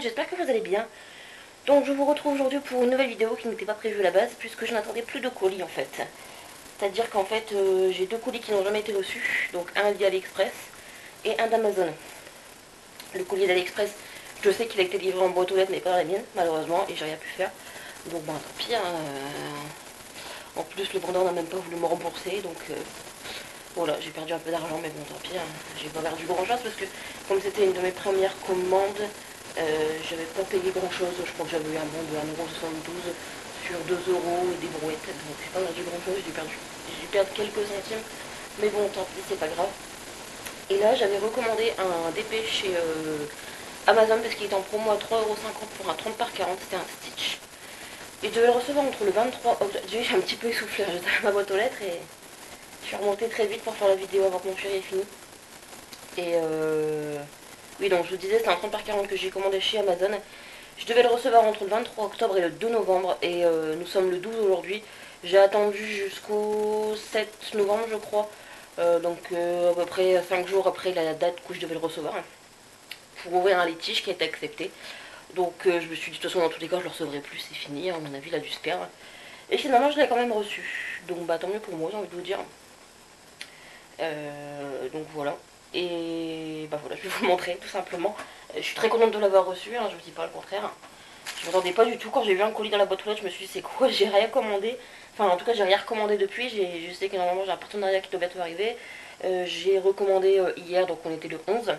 vous allez bien. Donc je vous retrouve aujourd'hui pour une nouvelle vidéo qui n'était pas prévue à la base puisque je n'attendais plus de colis en fait. C'est-à-dire qu'en fait euh, j'ai deux colis qui n'ont jamais été reçus, donc un via AliExpress et un d'Amazon. Le colis d'AliExpress, je sais qu'il a été livré en boîte aux lettres mais pas dans la mienne malheureusement et j'ai rien pu faire. Donc bon tant pis. Hein, euh. En plus le vendeur n'a même pas voulu me rembourser donc... Euh, voilà, j'ai perdu un peu d'argent, mais bon, tant pis, hein. j'ai pas perdu grand chose parce que comme c'était une de mes premières commandes, euh, j'avais pas payé grand chose. Je crois que j'avais eu un bon de 1,72€ sur 2 euros et des brouettes, donc j'ai pas perdu grand chose, j'ai perdu, perdu quelques centimes, mais bon, tant pis, c'est pas grave. Et là, j'avais recommandé un DP chez euh, Amazon parce qu'il était en promo à 3,50€ pour un 30 par 40, c'était un Stitch. Et je devais le recevoir entre le 23 octobre. J'ai un petit peu essoufflé, hein. à ma boîte aux lettres et je suis remontée très vite pour faire la vidéo avant que mon chéri ait fini. Et euh... oui, donc je vous disais, c'est un 30 par 40 que j'ai commandé chez Amazon. Je devais le recevoir entre le 23 octobre et le 2 novembre. Et euh, nous sommes le 12 aujourd'hui. J'ai attendu jusqu'au 7 novembre, je crois. Euh, donc euh, à peu près 5 jours après la date où je devais le recevoir. Pour ouvrir un litige qui a été accepté. Donc je me suis dit, de toute façon, dans tous les cas, je le recevrai plus, c'est fini. À mon avis, il a dû se perdre. Et finalement, je l'ai quand même reçu. Donc bah tant mieux pour moi, j'ai envie de vous dire. Donc voilà. Et bah voilà, je vais vous montrer tout simplement. Je suis très contente de l'avoir reçu, hein, je vous dis pas le contraire. Je m'attendais pas du tout quand j'ai vu un colis dans la boîte aux lettres, je me suis dit c'est quoi, j'ai rien commandé. Enfin en tout cas j'ai rien recommandé depuis, je sais que normalement j'ai un partenariat qui doit bientôt arriver. Euh, j'ai recommandé euh, hier, donc on était le 11,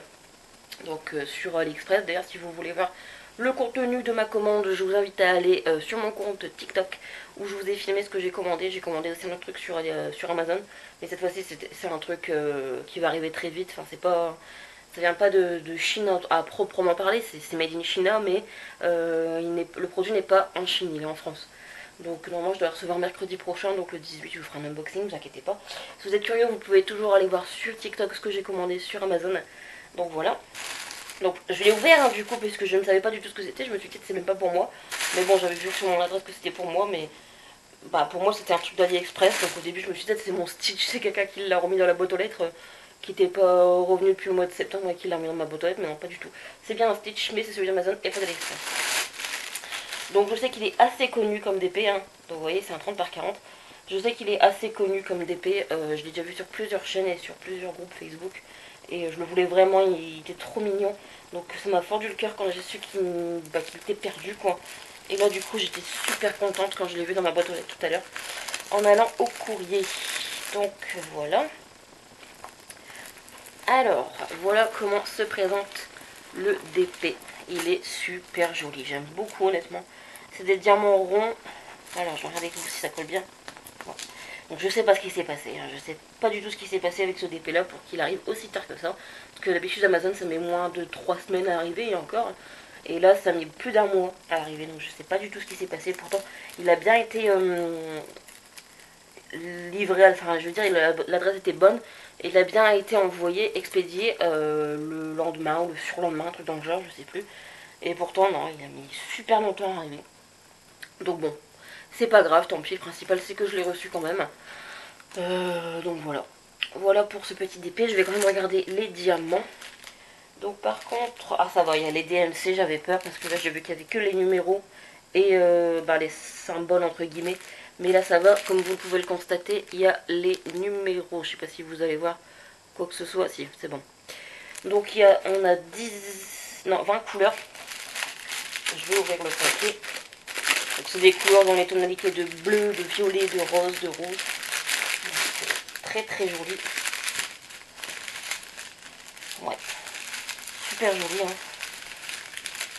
donc sur AliExpress. D'ailleurs si vous voulez voir le contenu de ma commande, je vous invite à aller euh, sur mon compte TikTok où je vous ai filmé ce que j'ai commandé. J'ai commandé aussi un autre truc sur, euh, Amazon, mais cette fois-ci c'est un truc euh, qui va arriver très vite. Enfin, c'est pas, ça vient pas de, Chine à, proprement parler, c'est made in China, mais le produit n'est pas en Chine, il est en France. Donc normalement je dois recevoir mercredi prochain, donc le 18 je vous ferai un unboxing, ne vous inquiétez pas. Si vous êtes curieux, vous pouvez toujours aller voir sur TikTok ce que j'ai commandé sur Amazon. Donc voilà. Donc je l'ai ouvert hein, du coup parce que je ne savais pas du tout ce que c'était. Je me suis dit que c'est même pas pour moi. Mais bon j'avais vu sur mon adresse que c'était pour moi. Mais bah pour moi c'était un truc d'AliExpress. Donc au début je me suis dit c'est mon Stitch. C'est quelqu'un qui l'a remis dans la boîte aux lettres. Euh, qui n'était pas revenu depuis le mois de septembre et qui l'a remis dans ma boîte aux lettres. Mais non pas du tout. C'est bien un Stitch mais c'est celui d'Amazon et pas d'AliExpress. Donc je sais qu'il est assez connu comme DP. Hein. Donc vous voyez c'est un 30 par 40. Je sais qu'il est assez connu comme DP. Euh, je l'ai déjà vu sur plusieurs chaînes et sur plusieurs groupes Facebook. Et je le voulais vraiment, il était trop mignon. Donc ça m'a fendu le cœur quand j'ai su bah, qu'il était perdu quoi. Et là du coup j'étais super contente quand je l'ai vu dans ma boîte tout à l'heure. En allant au courrier. Donc voilà. Alors, voilà comment se présente le DP. Il est super joli. J'aime beaucoup honnêtement. C'est des diamants ronds. Alors, je vais regarder si ça colle bien. Donc je sais pas ce qui s'est passé, hein. je sais pas du tout ce qui s'est passé avec ce DP là pour qu'il arrive aussi tard que ça. Parce que d'habitude Amazon ça met moins de 3 semaines à arriver et encore. Et là ça met plus d'un mois à arriver, donc je sais pas du tout ce qui s'est passé. Pourtant il a bien été euh, livré, enfin je veux dire l'adresse était bonne. Et il a bien été envoyé, expédié euh, le lendemain ou le surlendemain, un truc dans le genre, je sais plus. Et pourtant non, il a mis super longtemps à arriver. Donc bon, c'est pas grave, tant pis, le principal c'est que je l'ai reçu quand même. Euh, donc voilà. Voilà pour ce petit DP, je vais quand même regarder les diamants. Donc par contre, ah ça va, il y a les DMC, j'avais peur parce que là j'ai vu qu'il y avait que les numéros et euh, bah, les symboles entre guillemets. Mais là ça va, comme vous pouvez le constater, il y a les numéros. Je sais pas si vous allez voir quoi que ce soit. Si, c'est bon. Donc il y a, on a 10, non 20 couleurs. Je vais ouvrir le paquet. C'est des couleurs dans les tonalités de bleu, de violet, de rose, de rouge. Très très joli. Ouais. Super joli. Hein.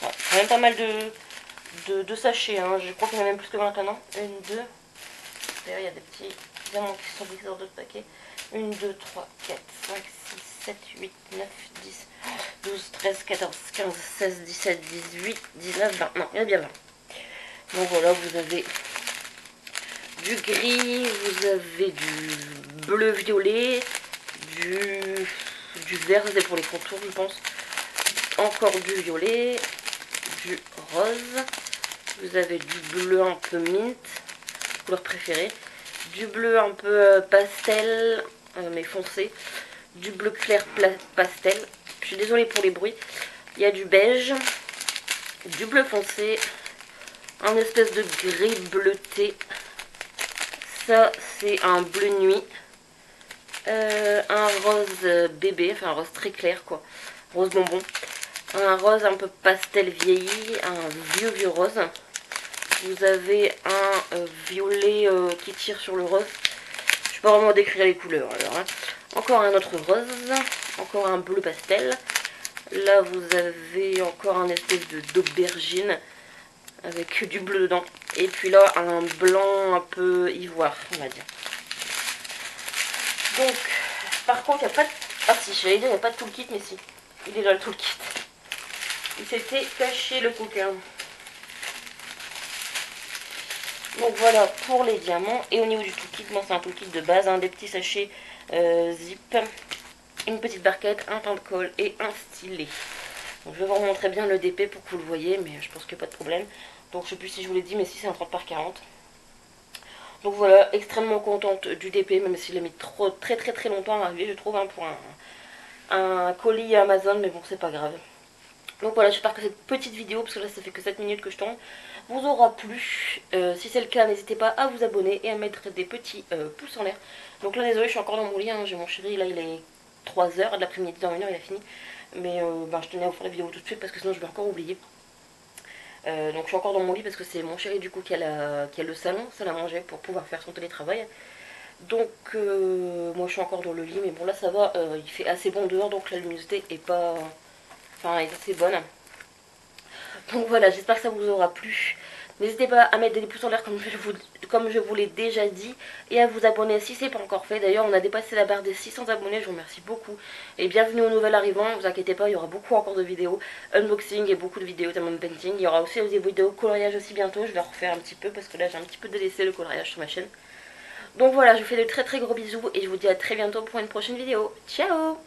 Ouais, même pas mal de, sachets. Hein. Je crois qu'il y en a même plus que 20 maintenant. Une, deux. D'ailleurs, il y a des petits diamants qui sont glissés dans d'autres paquets. Une, deux, trois, quatre, cinq, six, sept, huit, neuf, dix, douze, treize, quatorze, quinze, seize, dix-sept, dix-huit, dix-neuf, vingt. Non, il y en a bien 20. Donc voilà, vous avez du gris, vous avez du bleu violet, du, du vert, c'est pour les contours je pense. Encore du violet, du rose, vous avez du bleu un peu mint, couleur préférée, du bleu un peu euh, pastel, euh, mais foncé, du bleu clair pastel, je suis désolée pour les bruits, il y a du beige, du bleu foncé, un espèce de gris bleuté. Ça, c'est un bleu nuit. Euh, un rose bébé, enfin un rose très clair quoi, rose bonbon. Un rose un peu pastel vieilli, un vieux vieux rose. Vous avez un euh, violet euh, qui tire sur le rose. Je peux pas vraiment décrire les couleurs alors. Hein. Encore un autre rose, encore un bleu pastel. Là vous avez encore un espèce d'aubergine avec du bleu dedans. Et puis là un blanc un peu ivoire on va dire. Donc, par contre, il n'y a pas de... Ah si, j'allais dire, il n'y a pas de toolkit, mais si. Il est là, le toolkit. Il s'était caché le coquin. Donc voilà pour les diamants. Et au niveau du toolkit, moi c'est un toolkit de base, hein, des petits sachets euh, zip, une petite barquette, un pain de colle et un stylet. Donc je vais vous remontrer bien le DP pour que vous le voyez, mais je pense qu'il n'y a pas de problème. Donc je sais plus si je vous l'ai dit, mais si c'est un 30 par 40. Donc voilà, extrêmement contente du DP, même s'il a mis trop, très très très longtemps à arriver, je trouve, hein, pour un, colis Amazon, mais bon, c'est pas grave. Donc voilà, j'espère que cette petite vidéo, parce que là ça fait que 7 minutes que je tombe, vous aura plu. Euh, si c'est le cas, n'hésitez pas à vous abonner et à mettre des petits euh, pouces en l'air. Donc là, désolé, je suis encore dans mon lit, hein, j'ai mon chéri, là il est 3h de l'après-midi, dans une heure il a fini. Mais euh, ben, je tenais à vous faire la vidéo tout de suite parce que sinon je vais encore oublier. Euh, donc je suis encore dans mon lit parce que c'est mon chéri du coup qui a, qui a le salon, ça l'a mangé pour pouvoir faire son télétravail. Donc euh, moi je suis encore dans le lit mais bon là ça va, il fait assez bon dehors donc la luminosité est pas... Enfin est assez bonne. Donc voilà, j'espère que ça vous aura plu. N'hésitez pas à mettre des pouces en l'air comme je vous, l'ai déjà dit. Et à vous abonner si ce n'est pas encore fait. D'ailleurs, on a dépassé la barre des 600 abonnés. Je vous remercie beaucoup. Et bienvenue aux nouvelles arrivants. Ne vous inquiétez pas, il y aura beaucoup encore de vidéos. Unboxing et beaucoup de vidéos de painting. Il y aura aussi des vidéos coloriage aussi bientôt. Je vais refaire un petit peu parce que là, j'ai un petit peu délaissé le coloriage sur ma chaîne. Donc voilà, je vous fais de très très gros bisous. Et je vous dis à très bientôt pour une prochaine vidéo. Ciao